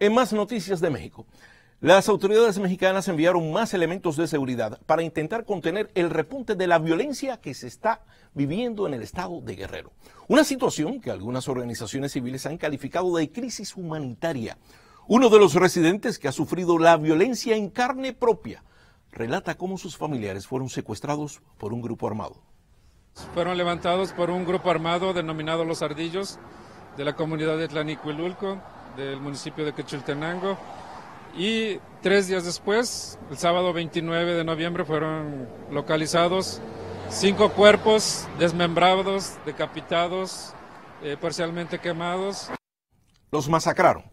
En más noticias de México, las autoridades mexicanas enviaron más elementos de seguridad para intentar contener el repunte de la violencia que se está viviendo en el estado de Guerrero. Una situación que algunas organizaciones civiles han calificado de crisis humanitaria. Uno de los residentes que ha sufrido la violencia en carne propia relata cómo sus familiares fueron secuestrados por un grupo armado. Fueron levantados por un grupo armado denominado Los Ardillos de la comunidad de Tlanicuilulco del municipio de Quechiltenango. Y tres días después, el sábado 29 de noviembre, fueron localizados cinco cuerpos desmembrados, decapitados, eh, parcialmente quemados. Los masacraron.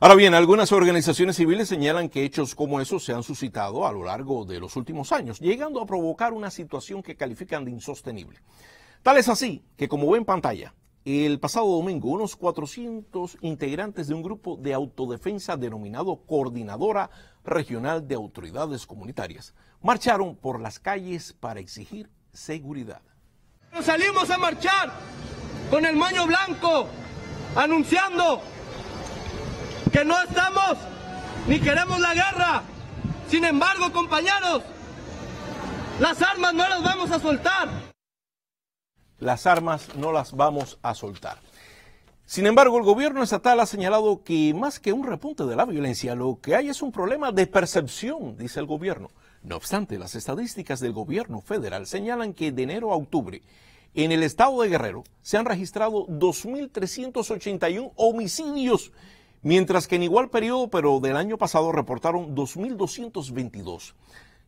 Ahora bien, algunas organizaciones civiles señalan que hechos como esos se han suscitado a lo largo de los últimos años, llegando a provocar una situación que califican de insostenible. Tal es así que, como ven en pantalla, el pasado domingo, unos 400 integrantes de un grupo de autodefensa denominado Coordinadora Regional de Autoridades Comunitarias marcharon por las calles para exigir seguridad. Salimos a marchar con el maño blanco, anunciando que no estamos ni queremos la guerra. Sin embargo, compañeros, las armas no las vamos a soltar las armas no las vamos a soltar. Sin embargo, el gobierno estatal ha señalado que más que un repunte de la violencia, lo que hay es un problema de percepción, dice el gobierno. No obstante, las estadísticas del gobierno federal señalan que de enero a octubre, en el estado de Guerrero, se han registrado 2.381 homicidios, mientras que en igual periodo, pero del año pasado, reportaron 2.222.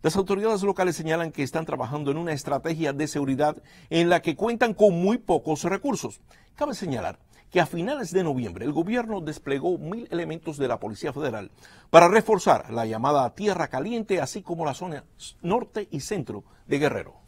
Las autoridades locales señalan que están trabajando en una estrategia de seguridad en la que cuentan con muy pocos recursos. Cabe señalar que a finales de noviembre el gobierno desplegó mil elementos de la Policía Federal para reforzar la llamada Tierra Caliente, así como la zona norte y centro de Guerrero.